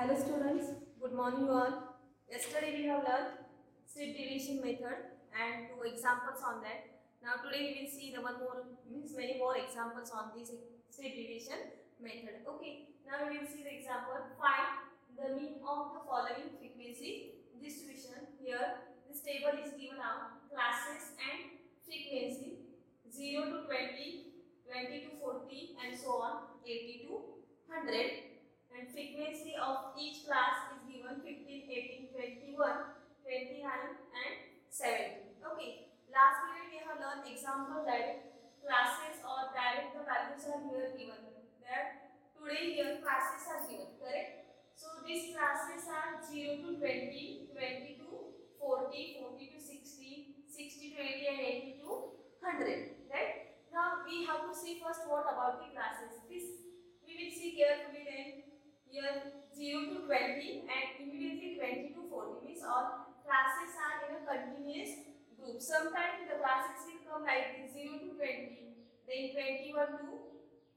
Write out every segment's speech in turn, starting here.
Hello students, good morning all. Yesterday we have learned step deviation method and two examples on that. Now today we will see the one more means many more examples on this step deviation method. Okay, now we will see the example. Find the mean of the following frequency distribution. Here this table is given out classes and frequency 0 to 20, 20 to 40 and so on 80 to 100 and frequency of each class is given 15, 18, 21, 29 and 70. Okay, last period we have learned example that classes or direct the values are here given. That today here classes are given, correct? So these classes are 0 to 20, 20 to 40, 40 to 60, 60 to 80 and 80 to 100, right? Now we have to see first what about the classes. This we will see carefully then here 0 to 20 and immediately 20 to 40 means all classes are in a continuous group. Sometimes the classes will come like this 0 to 20, then 21 to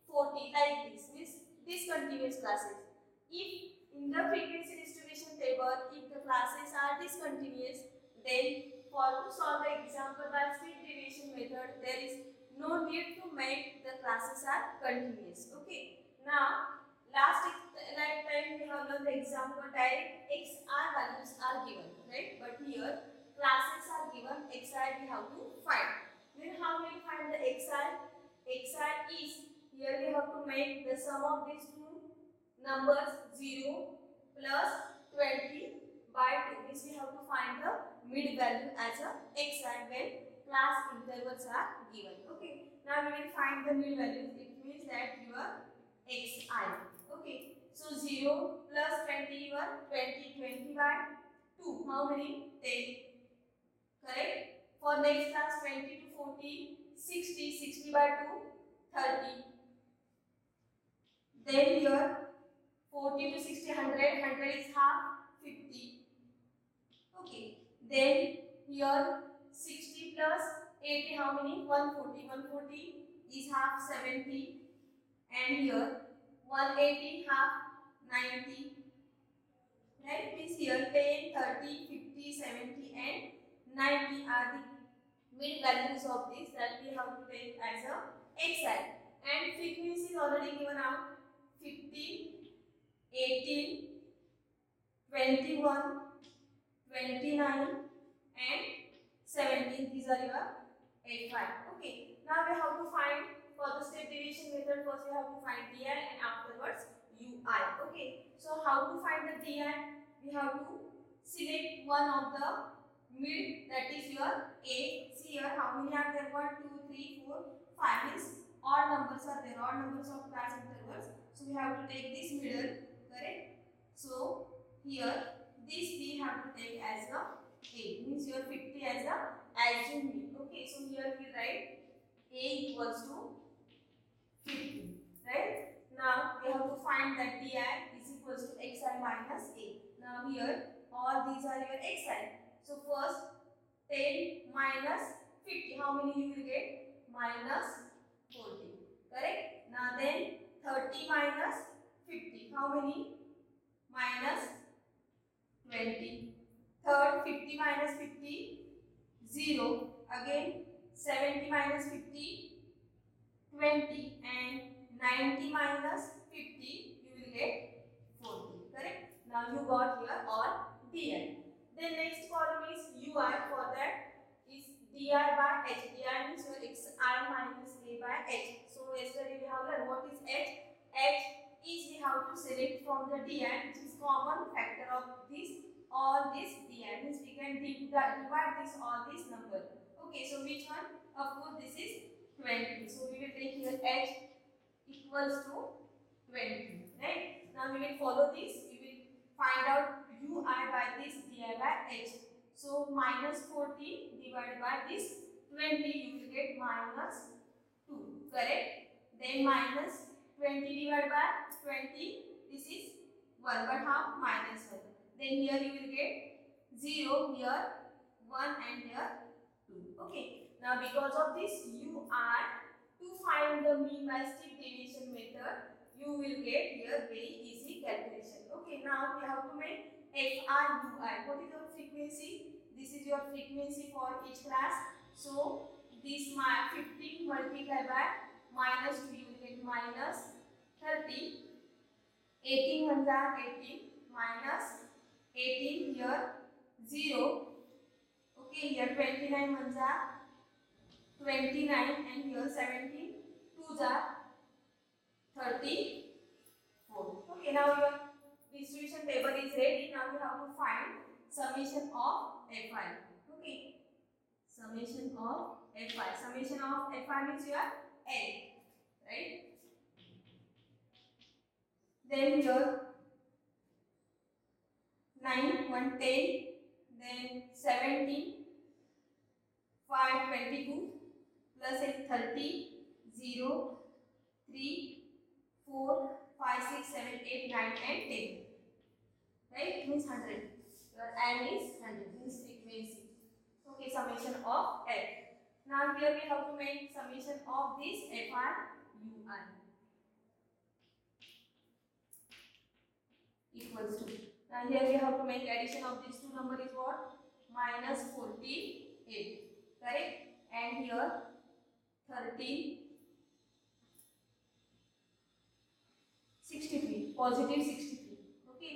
40 like this means discontinuous classes. If in the frequency distribution table, if the classes are discontinuous, then for to solve the example by step deviation method, there is no need to make the classes are continuous. Okay. Now last like time we have the example direct xr values are given right? But here classes are given xi we have to find. Then how we find the xi xi is here we have to make the sum of these two numbers 0 plus 20 by 2 means we have to find the mid value as a xi when class intervals are given okay? Now we will find the mid values. It means that your xi Okay, so 0 plus 21, 20, 20 by 2. How many? 10. Correct? For next class 20 to 40, 60, 60 by 2, 30. Then here 40 to 60, 100, 100 is half, 50. Okay. Then here 60 plus 80, how many? 140. 140 is half, 70. And here 180 half 90 right means here 10 30 50 70 and 90 are the mid values of this that we have to take as a xi and frequency is already given out. 15 18 21 29 and 17 these are your 85 okay now we have to find for the strip division method, first we have to find di and afterwards ui. Okay. So how to find the di? We have to select one of the mid that is your a. See here how many are there? 1, 2, 3, 4, 5 means odd numbers are there. Odd numbers of class intervals. So we have to take this middle. Correct. So here this we have to take as a a means your 50 as a assume mid. Okay. So here we write a equals to find that di is equals to xi minus a now here all these are your xi so first 10 minus 50 how many you will get minus 40 correct now then 30 minus 50 how many minus 20 third 50 minus 50 0 again 70 minus 50 20 and 90 minus 50 you will get 40 correct? Now you got here all di then next column is ui for that is di by h. Di means your xi minus a by h. So yesterday we have learned what is h? H is we have to select from the di which is common factor of this. All this di means we can divide this all this number. Okay so which one? Of course this is 20. So we will take here h equals to 20. Right? Now we will follow this. We will find out ui by this di by h. So minus 40 divided by this 20 you will get minus 2. Correct? Then minus 20 divided by 20 this is 1 but half minus 1. Then here you will get 0 here 1 and here 2. Okay. Now because of this you are to find the mean by step deviation method you will get here very easy calculation. Okay, now we have to make FRUI. What is your frequency? This is your frequency for each class. So this my 15 multiplied by minus 2 you will get minus 30. 18 ones are 18 minus 18 here 0. Okay, here 29 ones are 29 and here 17 twos are 34. Okay, now your distribution table is ready. Now we have to find summation of Fi. Okay, summation of Fi. Summation of Fi means your N, right? Then here 9, 1, 10, then 17, 5, 22, plus a 30, 0, 3, 4, 5, 6, 7, 8, 9 and 10. Right? Means 100. Your n is 100. Means frequency. Okay, summation of f. Now here we have to make summation of this FR UI. Equals to. Now here we have to make addition of these two number is what? Minus 48. Correct? And here 30 63 positive 63 okay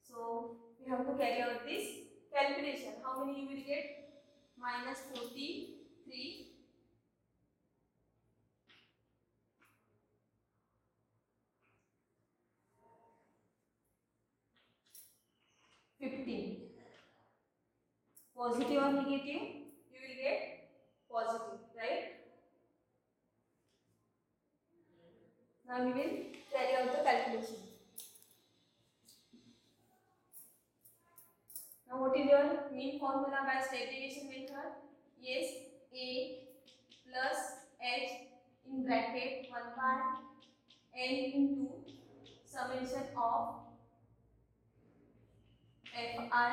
so we have to carry out this calculation how many you will get minus 43 15 positive or negative you will get positive right now we will carry out the calculation now what is your mean formula by step deviation method yes a plus h in bracket 1 by n into summation of FR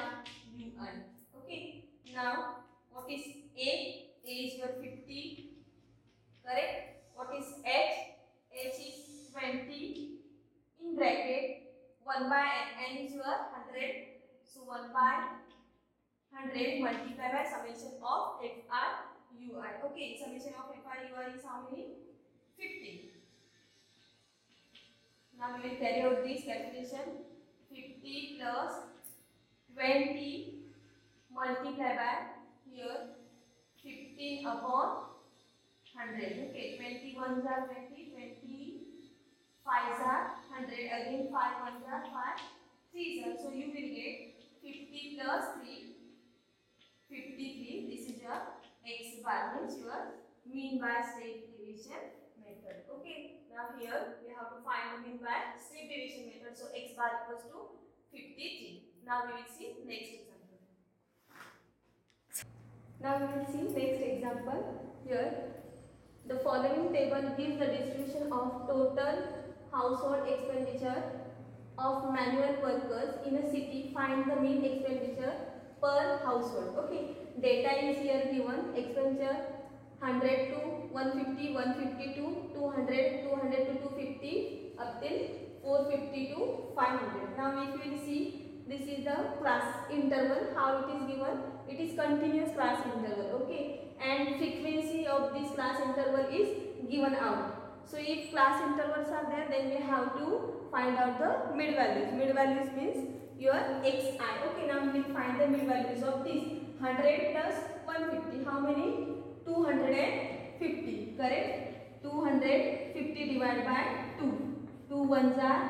UI. Okay. Now, what is A? A is your 50. Correct? What is H? H is 20. In bracket, 1 by N. N is your 100. So, 1 by 100 multiplied by summation of FR UI. Okay. Summation of FR UI is how many? 50. Now, we will carry out this calculation. 50 plus 20 multiply by here 15 upon 100 okay 21 are 20 20 5s are 100 again 5 ones are 5 3s are so you will get 50 plus 3 53 this is your x bar means your mean by step deviation method. Okay. Now here we have to find the mean by step deviation method. So x bar equals to 53 now we will see next example. Now we will see next example. Here, the following table gives the distribution of total household expenditure of manual workers in a city. Find the mean expenditure per household. Okay, data is here given. Expenditure 100 to 150, 150 to 200, 200 to 250 up till 450 to 500. Now if you see this is the class interval how it is given it is continuous class interval okay and frequency of this class interval is given out so if class intervals are there then we have to find out the mid values. Mid values means your xi okay now we will find the mid values of this. 100 plus 150 how many? 250 correct? 250 divided by 2 2 ones are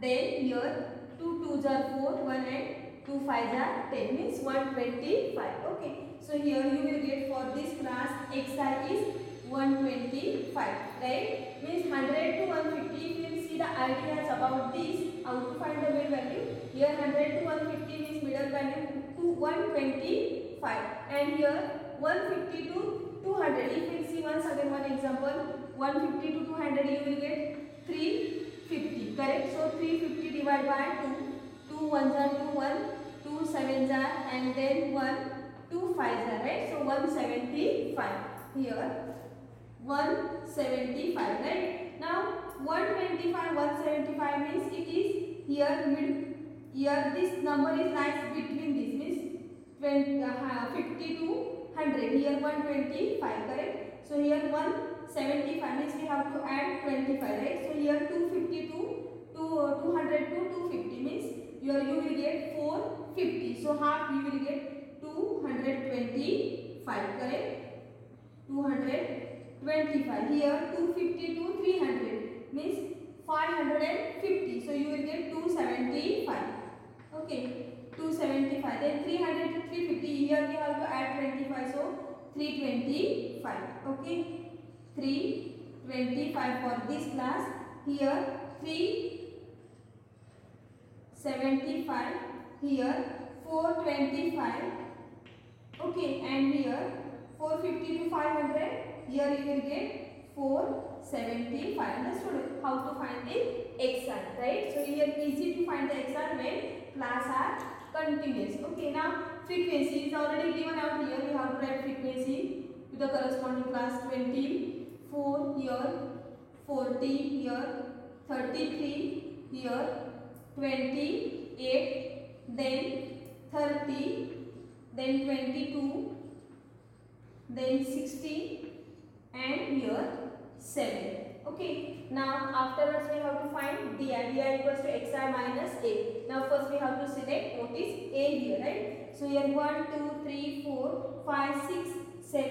then here 2 2s are 4, 1 and 2 5s are 10 means 125. Okay. So here you will get for this class xi is 125 right? Means 100 to 150 if you see the ideas about this how to find the mid value? Here 100 to 150 means middle value to 125 and here 150 to 200 if you see once again one example 150 to 200 you will get 350 correct? So 350 divided by 2 2 ones are 2 1 2 sevens are and then 1 2 fives are right? So 175 here 175 right Now 125, 175 means it is here mid. Here this number is lies between this means 20, uh, 50 to 100. Here 125, correct? So here 175 means we have to add 25, right? So here 250 to, to 200 to 250 means here you will get 450. So half you will get 225, correct? 225. Here 250 to 300 means 550. So you will get 275. Okay, 275. Then 300 to 350. Here we have to add 25. So 325. Okay, 325 for this class. Here 375. Here 425. Okay, and here 450 to 500. Here you will get 475. Understood how to find the xi, right? So here easy to find the xi when class are continuous. Okay, now frequency is already given out here. We have to write frequency to the corresponding class 24 here, 40 here, 33 here, 28, then 30, then 22, then 60 and here 7 okay now afterwards we have to find di di equals to xi minus a. Now first we have to select what is a here right? So here 1 2 3 4 5 6 7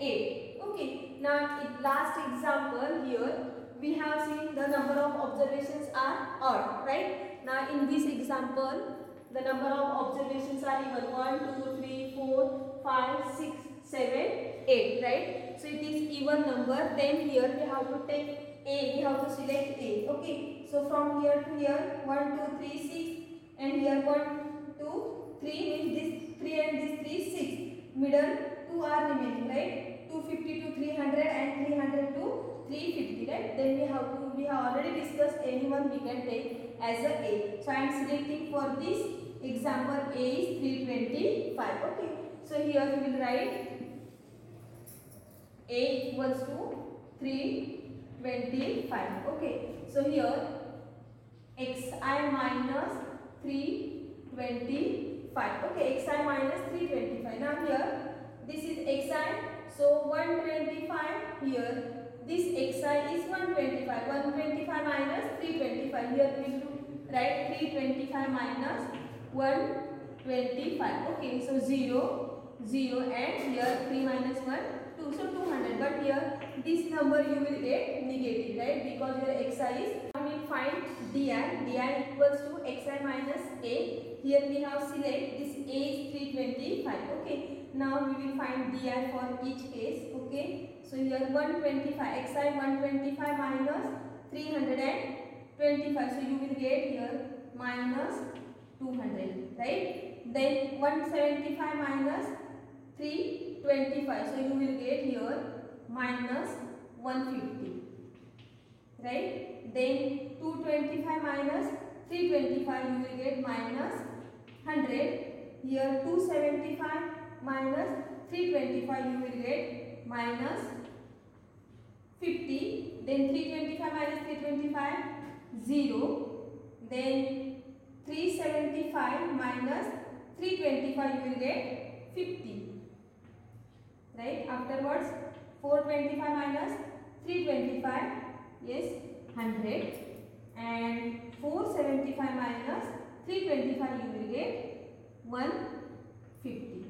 8 okay now in last example here we have seen the number of observations are odd right? Now in this example the number of observations are even 1 2 3 4 5 6 7 8 right so it is even number then here we have to take a we have to select a okay? So from here to here 1 2 3 6 and here 1 2 3 means this 3 and this 3 6 middle 2 are remaining right? 250 to 300 and 300 to 350 right? Then we have to we have already discussed anyone we can take as a a. So i am selecting for this. Example a is 325 okay? So here we will write a equals to 325 okay so here xi minus 325 okay xi minus 325 now here this is xi. So 125 here. This xi is 125 125 minus 325 here we will write 325 minus 125 okay so 0 0 and here 3 minus 1 2 so 200 but here this number you will get negative right? Because your xi is now we find di di equals to xi minus a. Here we have select this a is 325 okay? Now we will find di for each case okay? So here 125 xi 125 minus 325 so you will get here minus 200 right? Then 175 minus 325 so you will get here minus 150 right? Then 225 minus 325 you will get minus 100 here 275 minus 325 you will get minus 50 then 325 minus 325 0 then 375 minus 325 you will get 50 right? Afterwards 425 minus 325 is 100 and 475 minus 325 you will get 150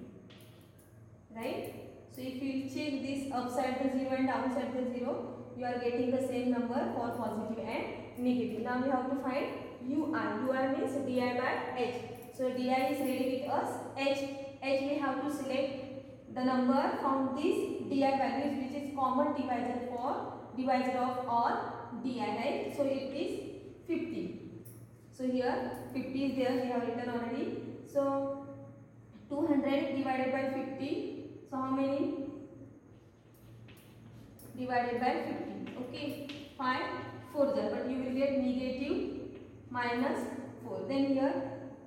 right? So if you check this upside the 0 and downside the 0 you are getting the same number for positive and negative. Now we have to find ui ui means di by h. So di is ready with us. H. H we have to select the number from this di values which is common divisor for divisor of all di right? So it is 50 so here 50 is there we have written already. So 200 divided by 50 so how many? Divided by 50 okay 5 4 there but you will get negative minus 4 then here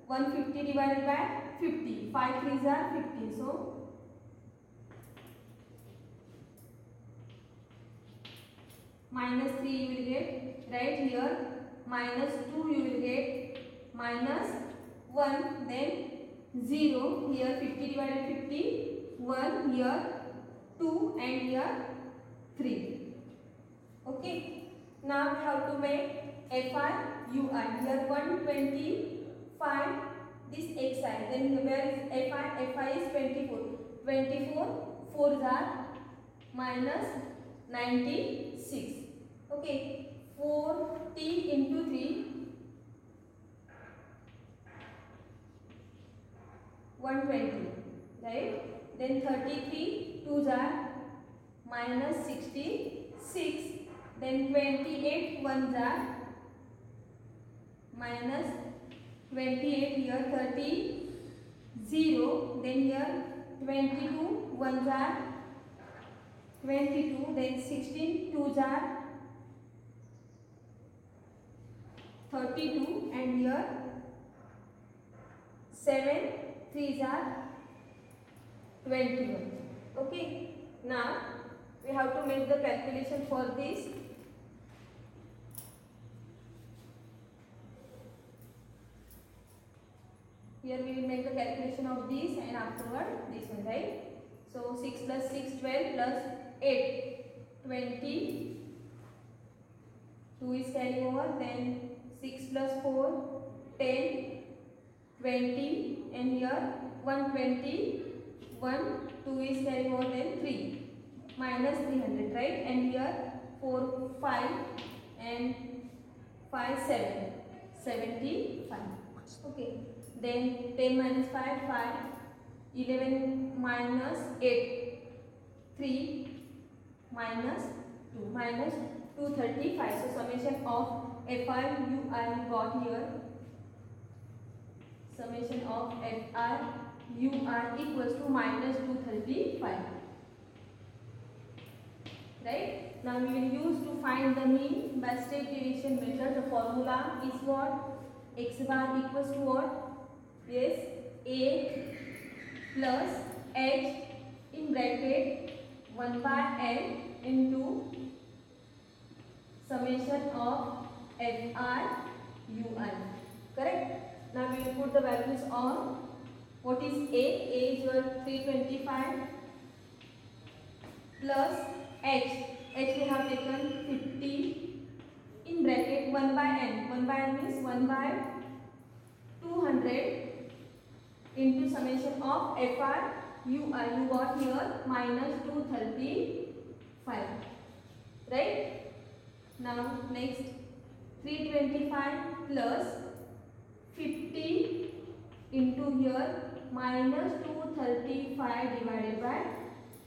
150 divided by 50 5 3s are 50 so minus 3 you will get right here minus 2 you will get minus 1 then 0 here 50 divided 50 1 here 2 and here 3 okay now have to make fi ui here 125 this xi then where is fi fi is 24 24 4s are minus 96 okay 40 into 3 120 right? Then 33 2s are minus 66 then 28 ones are minus 28 here 30 0 then here 22 ones are 22 then 16 twos are 32 and here 7 threes are 21 okay now we have to make the calculation for this. Here we will make the calculation of this and afterward this one right? So 6 plus 6 12 plus 8 20 2 is carrying over then 6 plus 4 10 20 and here 120 1 2 is carrying more than 3 minus 300 right? And here 4 5 and 5 7 75 okay then 10 minus 5 5 11 minus 8 3 minus 2 minus 235 so summation of fi ui got here summation of fi ui equals to minus 235 right? Now we will use to find the mean by step deviation method the formula is what? X bar equals to what? Yes a plus h in bracket 1 by n into summation of fr ui correct now we will put the values on what is a a is your 325 plus h h we have taken 50 in bracket 1 by n 1 by n means 1 by 200 into summation of fr ui you got here minus 235 right now next 325 plus 50 into here minus 235 divided by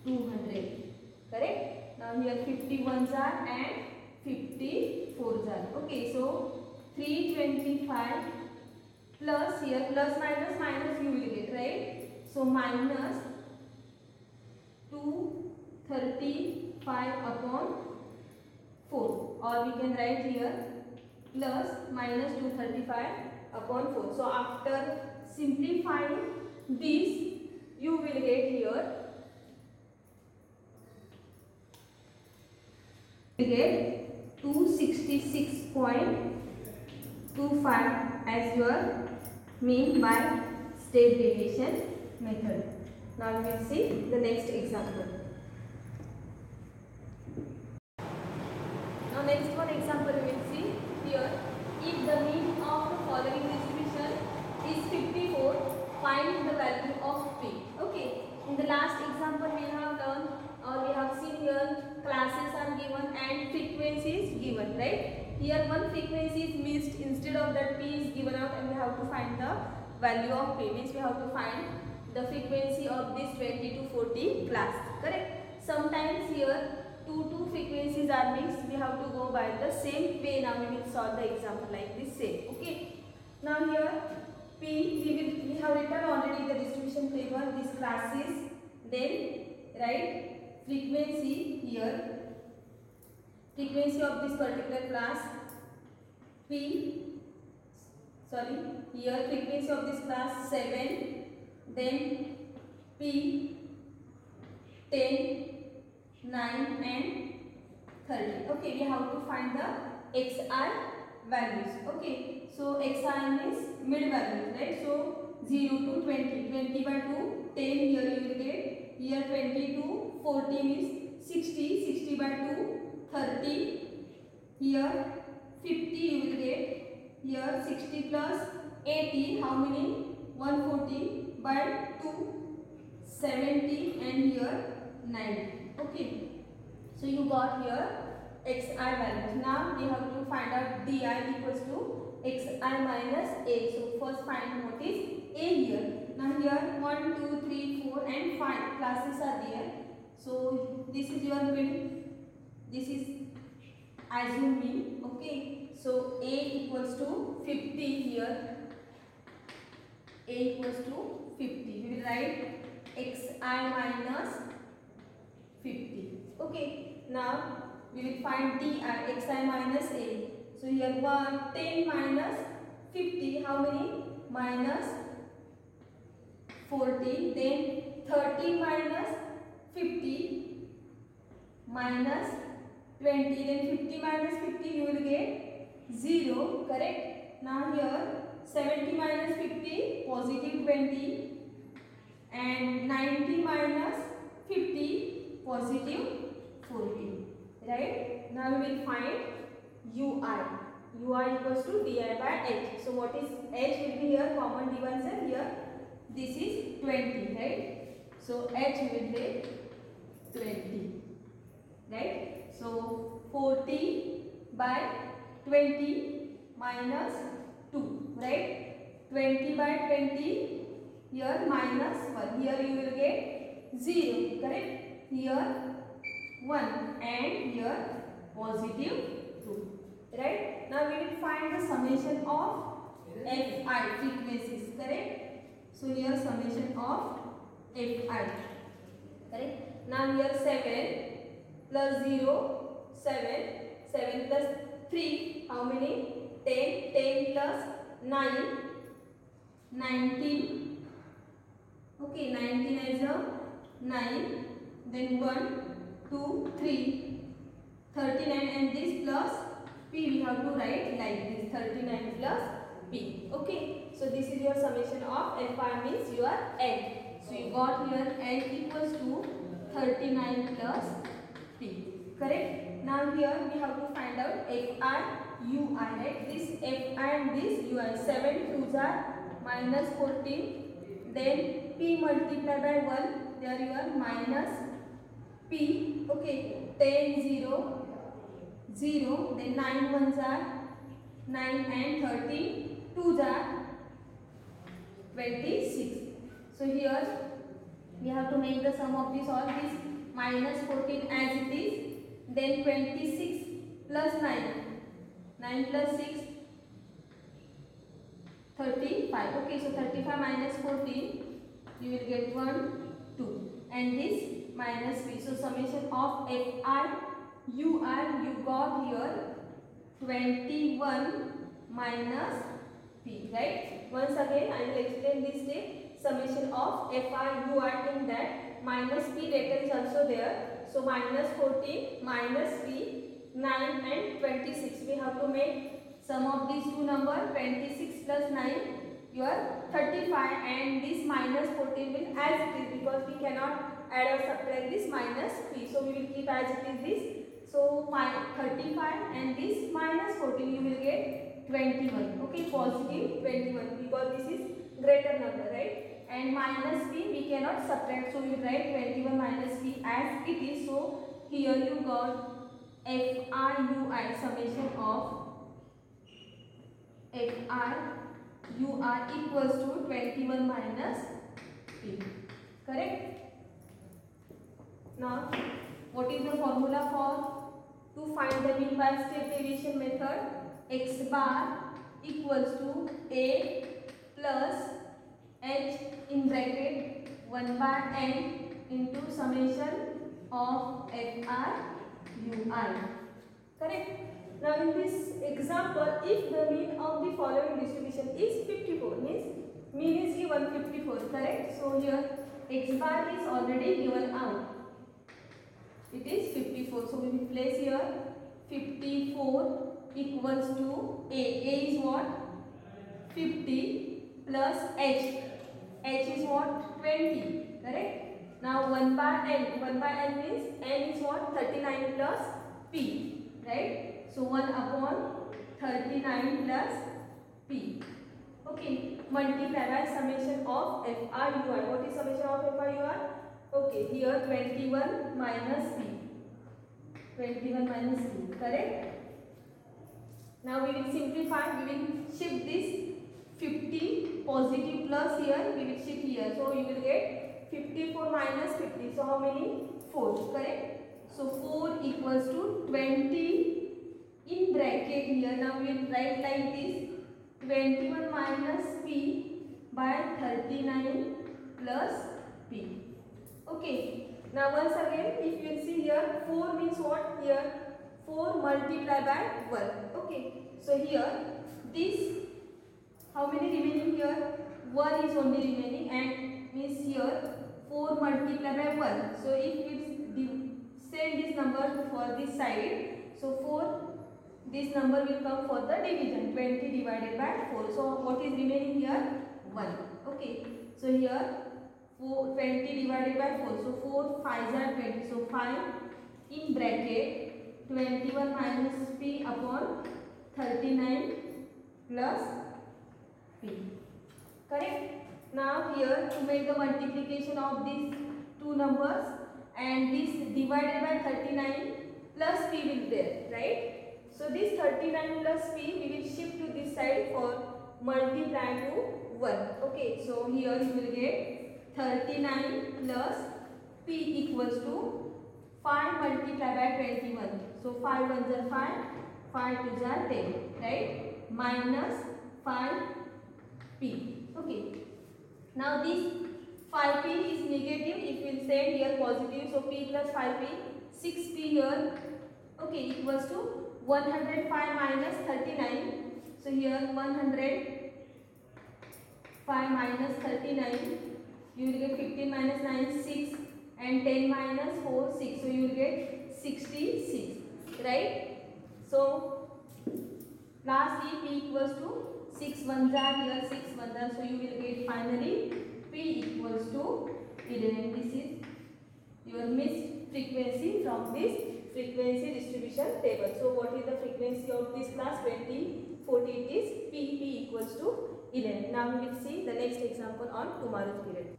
200 correct? Now here 51s are and 54s are. Okay so 325 plus here plus minus minus you will get right? So minus 235 upon 4 or we can write here plus minus 235 upon 4 so after simplifying this you will get here you get 266.25 as your mean by step deviation method. Now we will see the next example. Now next one example we will see here. If the mean of the following distribution is 54, find the value of p. Okay. In the last example we have learned or we have seen here classes are given and frequency is given, right? Here one frequency is missed instead of that p is given out and we have to find the value of p means we have to find the frequency of this 20 to 40 class correct sometimes here two two frequencies are mixed. We have to go by the same way. Now we will solve the example like this same. Okay. Now here p we will we have written already the distribution table. This classes then right frequency here. Frequency of this particular class p sorry here frequency of this class 7 then p 10 9 and 30. Okay, we have to find the xi values. Okay, so xi means mid values, right? So 0 to 20. 20 by 2, 10 here you will get. Here 22, 40 means 60. 60 by 2, 30. Here 50 you will get. Here 60 plus 80, how many? 140 by 2, 70 and here 90. Okay. So you got here xi values. Now we have to find out di equals to xi minus a. So first find what is a here. Now here 1, 2, 3, 4 and 5 classes are there. So this is your mid. This is assuming. Okay. So a equals to 50 here. a equals to 50. We will write xi minus 50. Okay, now we will find di xi minus a. So here 1, 10 minus 50, how many? Minus 40. Then 30 minus 50 minus 20. Then 50 minus 50 you will get 0, correct? Now here 70 minus 50 positive 20 and 90 minus 50 positive 40 right now we will find ui ui equals to di by h so what is h will be here common divisor here this is 20 right so h will be 20 right so 40 by 20 minus 2 right 20 by 20 here minus 1 here you will get 0 correct here 1 and here positive 2 right? Now we will find the summation of fi frequencies correct? So here summation of fi correct? Now here 7 plus 0 7 7 plus 3 how many? 10 10 plus 9 19 okay 19 is a 9 then 1 2 3 39 and this plus p we have to write like this 39 plus p okay? So this is your summation of fi means your n. So you got here n equals to 39 plus p correct? Now here we have to find out fi ui right? This fi and this ui 7 2s are minus 14 then p multiplied by 1 there you are minus p okay 10 0 0 then 9 ones are 9 and 13 2s are 26 so here we have to make the sum of this all this minus 14 as it is then 26 plus 9 9 plus 6 35 okay so 35 minus 14 you will get 1 2 and this minus p so summation of fi you got here 21 minus p right? Once again i will explain this day summation of fi ui in that minus p later is also there. So minus 14 minus p 9 and 26 we have to make sum of these two number 26 plus 9 your 35 and this minus 14 will as it is because we cannot add or subtract this minus p so we will keep as it is this. So 35 and this minus 14 you will get 21 okay positive 21 because this is greater number right? And minus p we cannot subtract. So we write 21 minus p as it is. So here you got f i u i summation of f i u i equals to 21 minus p correct now what is the formula for to find the mean by step deviation method x bar equals to a plus h in bracket 1 by n into summation of fr ui correct now in this example if the mean of the following distribution is 54 means mean is given 54 correct so here x bar is already given out it is 54. So we will place here 54 equals to A. A is what? 50 plus H. H is what? 20. Correct? Now 1 by N. 1 by N means N is what? 39 plus P. Right? So 1 upon 39 plus P. Okay. Multiply by summation of FRUI. What is summation of FRUI? Okay here twenty one minus C twenty one minus C correct now we will simplify we will shift this fifty positive plus here we will shift here so you will get fifty four minus fifty so how many four correct so four equals to twenty in bracket here now we will write like this twenty one minus P by thirty nine plus P Okay. Now once again if you see here 4 means what here 4 multiplied by 1. Okay. So here this how many remaining here 1 is only remaining and means here 4 multiplied by 1. So if we send this number for this side so 4 this number will come for the division 20 divided by 4. So what is remaining here 1. Okay. So here 4, 20 divided by 4. So 4 5 are 20. So 5 in bracket 21 minus p upon 39 plus p. Correct? Now here to make the multiplication of these two numbers and this divided by 39 plus p will there. Right? So this 39 plus p we will shift to this side for multiply to 1. Okay. So here you will get 39 plus p equals to 5 multiplied by 21. So 5 ones are 5, 5 twos are 10, right? Minus 5p. Okay. Now this 5p is negative. If we send here positive, so p plus 5p, 6p here. Okay, equals to 105 minus 39. So here 105 minus 39. You will get 15 minus 9, 6 and 10 minus 4, 6. So you will get 66. Right? So lastly p equals to 6 ones are here, 6 ones are. So you will get finally p equals to 11. This is your missed frequency from this frequency distribution table. So what is the frequency of this class? 20, 40 it is p, p equals to 11. Now we will see the next example on tomorrow's period.